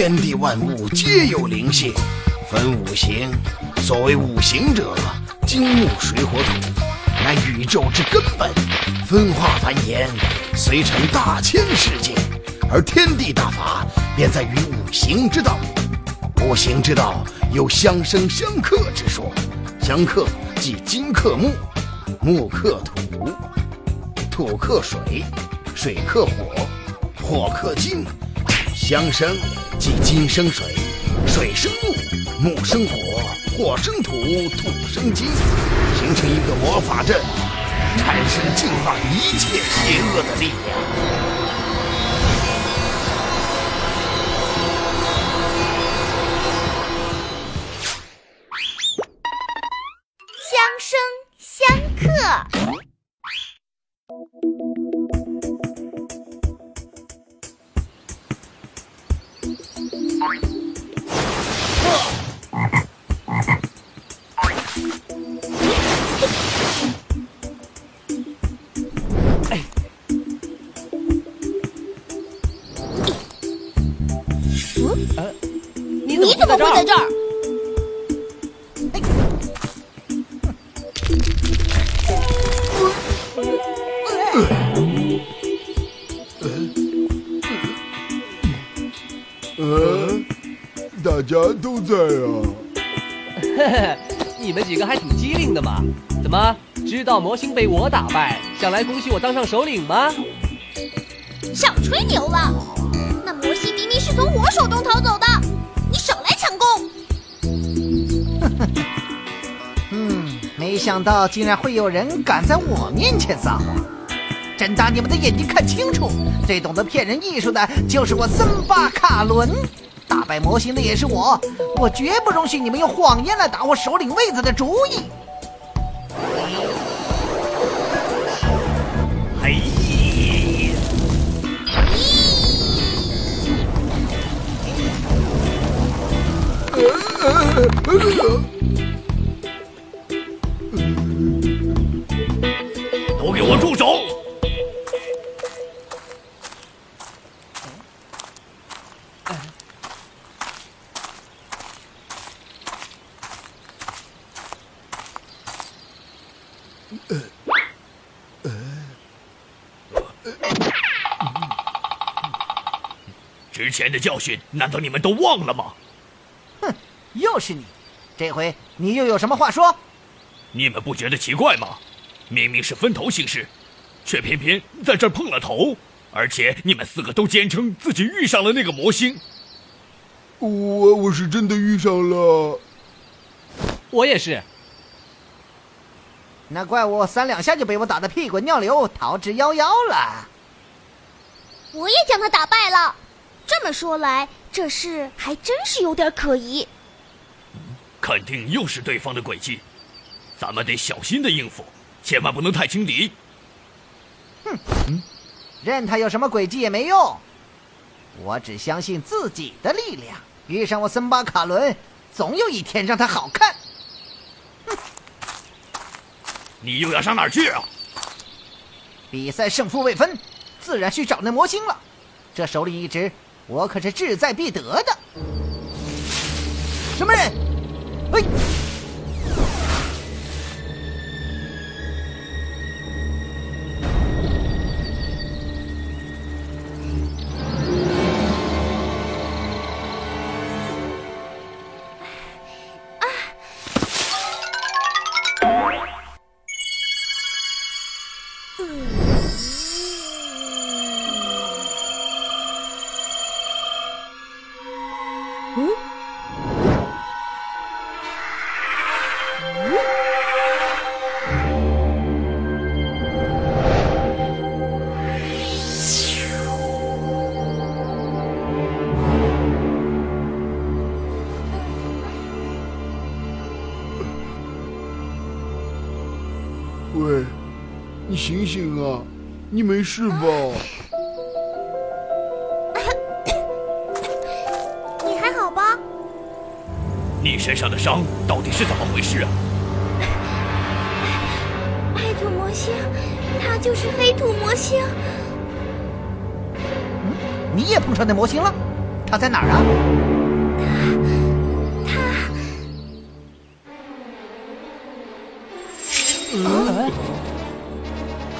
天地万物皆有灵性，分五行。所谓五行者，金木水火土，乃宇宙之根本。分化繁衍，遂成大千世界。而天地大法，便在于五行之道。五行之道有相生相克之说，相克即金克木，木克土，土克水，水克火，火克金。相生即金生水，水生木，木生火，火生土，土生金，形成一个魔法阵，产生净化一切邪恶的力量。相生相克。你你怎么会在这儿？在啊。呵呵，你们几个还挺机灵的嘛。怎么知道魔星被我打败，想来恭喜我当上首领吗？少吹牛了！那魔星明明是从我手中逃走的，你少来抢功！嗯，没想到竟然会有人敢在我面前撒谎。睁大你们的眼睛看清楚，最懂得骗人艺术的就是我森巴卡伦，打败魔星的也是我，我绝不容许你们用谎言来打我首领位子的主意。前的教训，难道你们都忘了吗？哼，又是你，这回你又有什么话说？你们不觉得奇怪吗？明明是分头行事，却偏偏在这儿碰了头，而且你们四个都坚称自己遇上了那个魔星。我我是真的遇上了。我也是。那怪物三两下就被我打得屁滚尿流，逃之夭夭了。我也将他打败了。这么说来，这事还真是有点可疑。肯定又是对方的诡计，咱们得小心的应付，千万不能太轻敌。哼任他有什么诡计也没用，我只相信自己的力量。遇上我森巴卡伦，总有一天让他好看。哼你又要上哪儿去啊？比赛胜负未分，自然去找那魔星了。这首领一职，我可是志在必得的。什么人？哎！醒醒啊！你没事吧？你还好吧？你身上的伤到底是怎么回事啊？黑土魔星，他就是黑土魔星。你也碰上那魔星了？他在哪儿啊？他，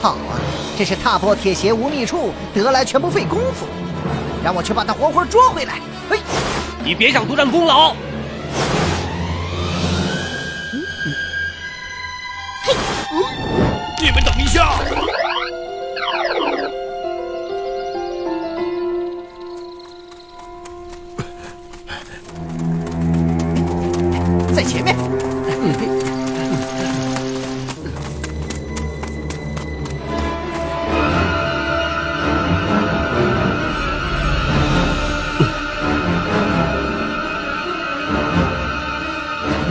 好啊，这是踏破铁鞋无觅处，得来全不费工夫。让我去把他活活捉回来。嘿，你别想独占功劳。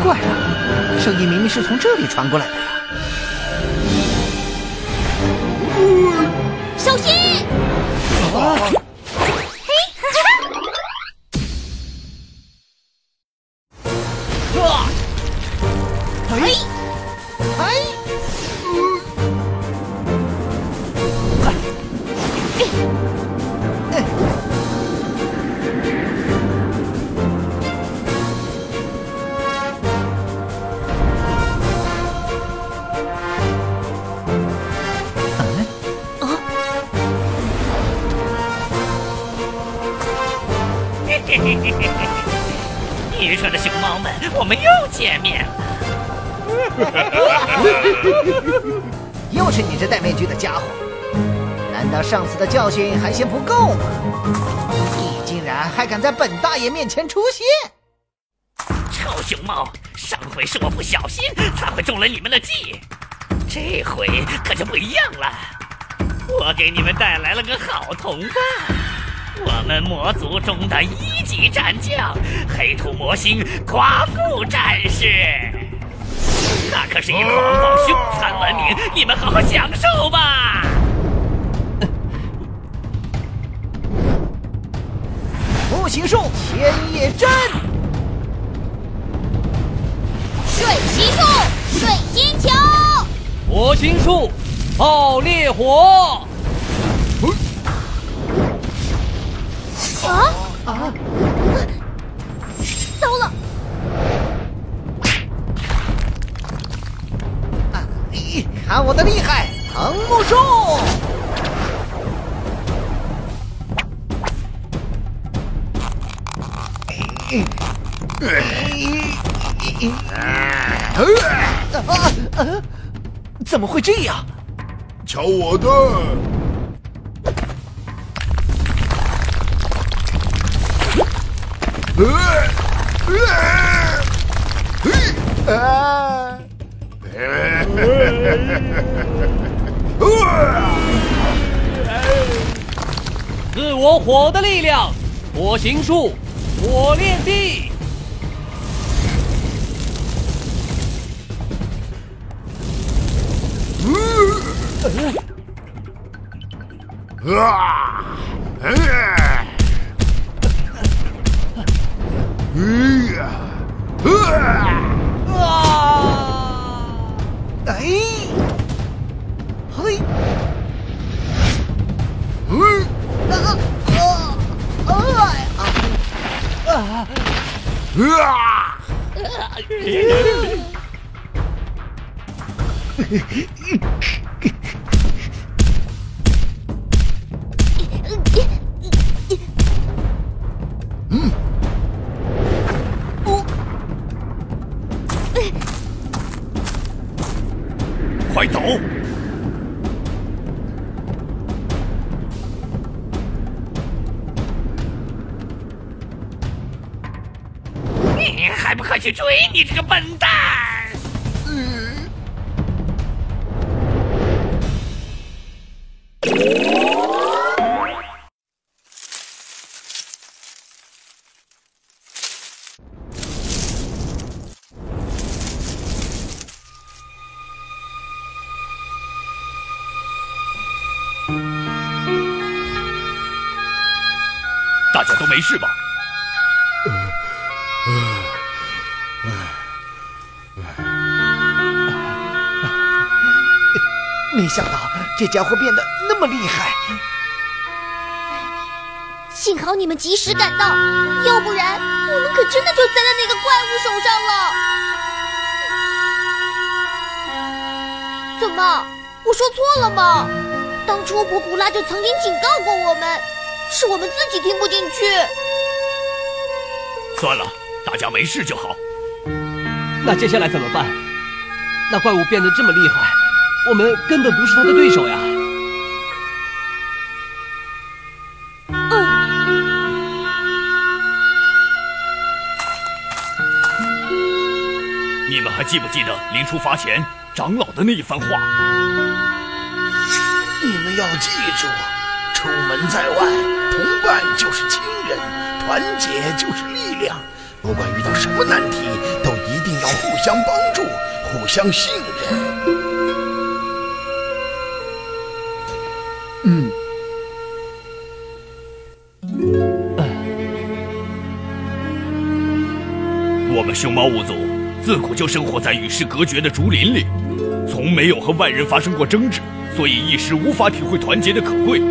怪了，声音明明是从这里传过来的呀！小心！嘿，愚蠢的熊猫们，我们又见面了。又是你这戴面具的家伙！难道上次的教训还嫌不够吗？你竟然还敢在本大爷面前出现！臭熊猫，上回是我不小心才会中了你们的计，这回可就不一样了。我给你们带来了个好同伴，我们魔族中的一级战将——黑土魔星夸父战士。那可是以狂暴凶残闻名，你们好好享受吧。不行术千叶针，水行术，水晶球。火星术，爆烈火。厉害，藤木术！啊啊！怎么会这样？瞧我的！呃呃嘿啊！自我火的力量，火行术，火炼地。啊！哎呀！啊！还不快去追！你这个笨蛋！这家伙变得那么厉害。幸好你们及时赶到，要不然我们可真的就栽在那个怪物手上了。怎么，我说错了吗？当初博古拉就曾经警告过我们，是我们自己听不进去。算了，大家没事就好。那接下来怎么办？那怪物变得这么厉害，我们根本不是他的对手呀。你们还记不记得临出发前长老的那一番话？你们要记住，出门在外，同伴就是亲人，团结就是力量。不管遇到什么难题，都一定要互相帮助，互相信任。们熊猫五族自古就生活在与世隔绝的竹林里，从没有和外人发生过争执，所以一时无法体会团结的可贵。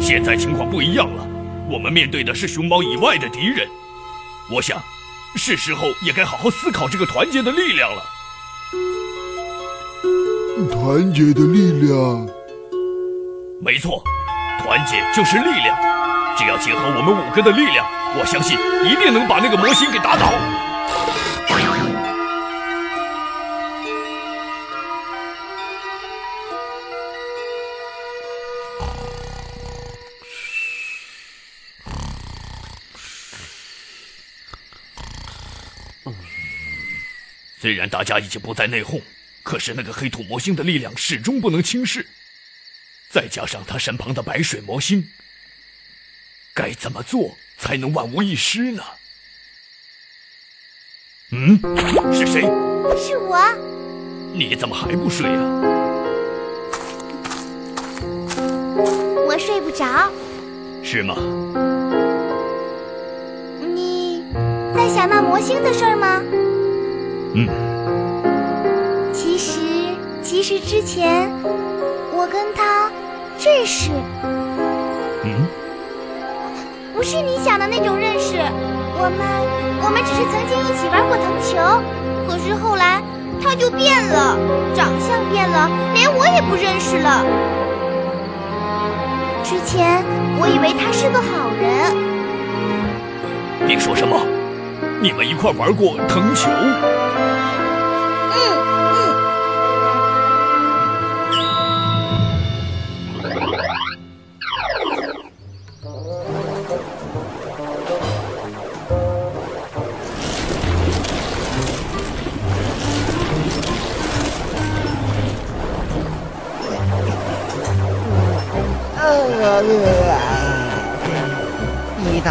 现在情况不一样了，我们面对的是熊猫以外的敌人。我想，是时候也该好好思考这个团结的力量了。团结的力量。没错，团结就是力量。只要结合我们五个的力量，我相信一定能把那个魔星给打倒。虽然大家已经不再内讧，可是那个黑土魔星的力量始终不能轻视。再加上他身旁的白水魔星，该怎么做才能万无一失呢？嗯，是谁？是我，你怎么还不睡啊？我睡不着。是吗？你在想那魔星的事儿吗？嗯，其实，其实之前我跟他认识，嗯，不是你想的那种认识。我们，我们只是曾经一起玩过藤球，可是后来他就变了，长相变了，连我也不认识了。之前我以为他是个好人，你说什么？你们一块玩过藤球？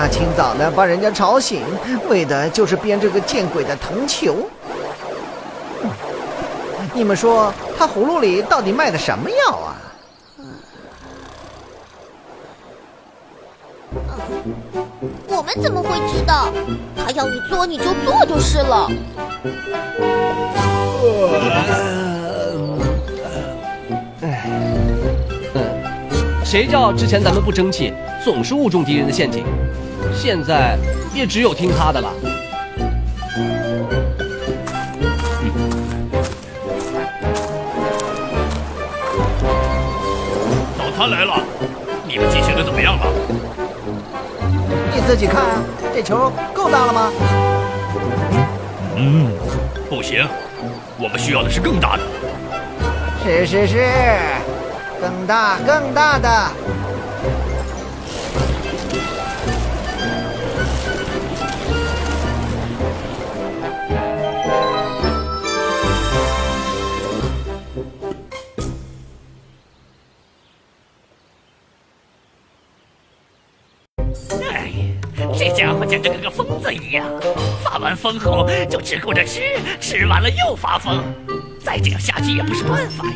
大清早的把人家吵醒，为的就是编这个见鬼的藤球。你们说他葫芦里到底卖的什么药啊？我们怎么会知道？他要你做你就做就是了。谁叫之前咱们不争气，总是误中敌人的陷阱，现在也只有听他的了。早餐来了，你们进行的怎么样了？你自己看，这球够大了吗？嗯，不行，我们需要的是更大的。是是是，更大更大的。简直跟个疯子一样，发完疯后就只顾着吃，吃完了又发疯，再这样下去也不是办法呀。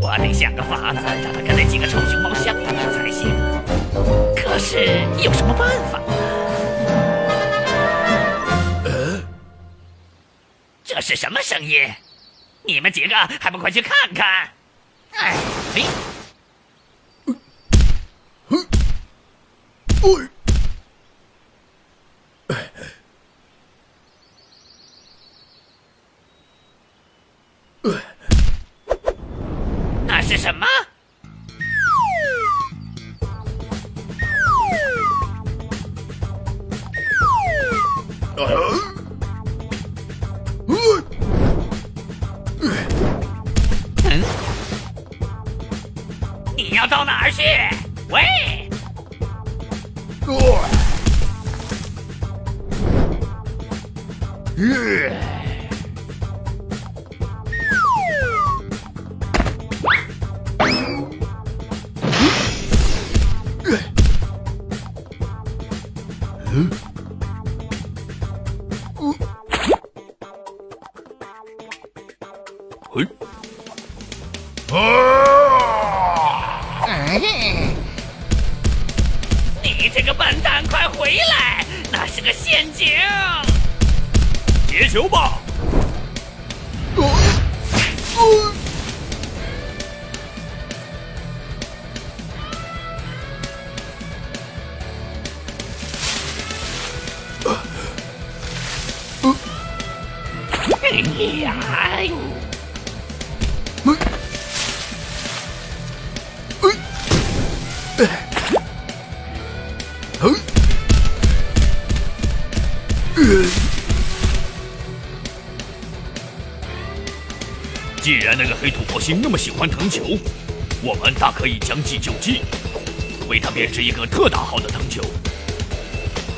我我得想个法子让他跟那几个臭熊猫相遇才行。可是有什么办法呢？这是什么声音？你们几个还不快去看看！哎，嘿，那嘿，既然那个黑土魔星那么喜欢藤球，我们大可以将计就计，为他编织一个特大号的藤球，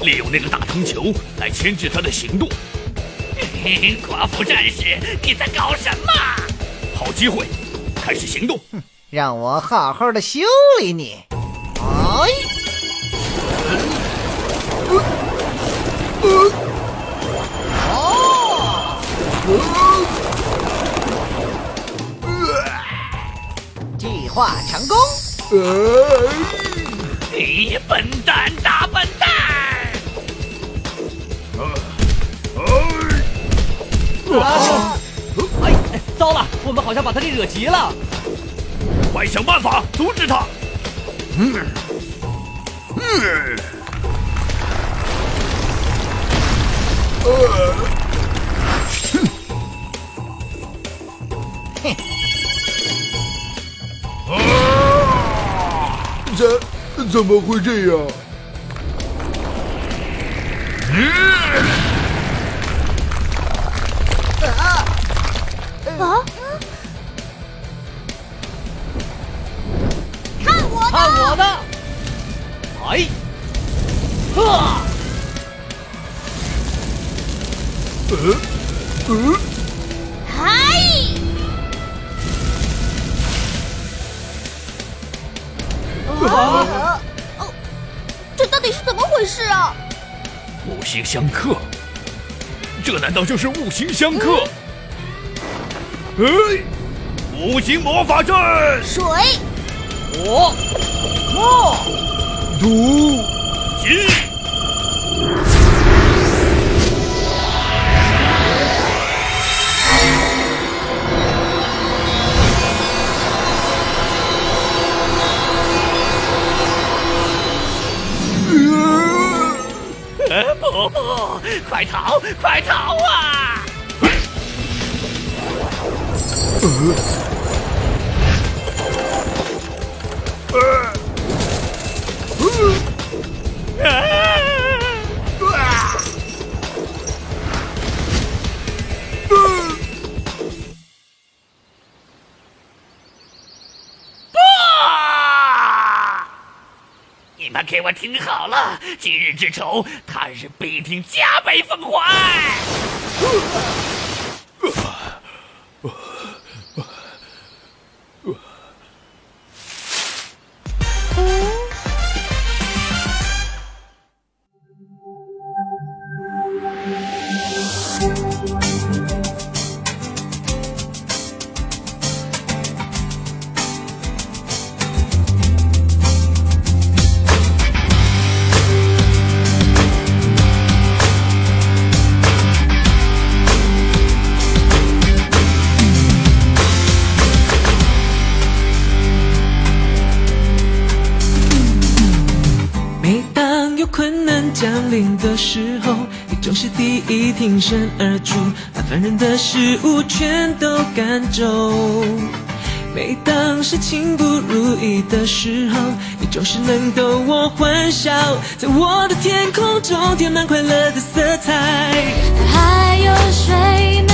利用那个大藤球来牵制他的行动。寡妇战士，你在搞什么？好机会，开始行动！让我好好的修理你。哎，计划成功。你笨蛋，大笨蛋！哎，哎糟了，我们好像把他给惹急了。快想办法阻止他！嘿，怎怎么会这样？五行相克，这难道就是五行相克？哎，五行魔法阵，水、火、木，土金。快逃，快逃啊！听好了，今日之仇，他日必定加倍奉还。的时候你总是第一挺身而出把烦人的事物全都赶走。每当事情不如意的时候你总是能逗我欢笑在我的天空中填满快乐的色彩。还有谁能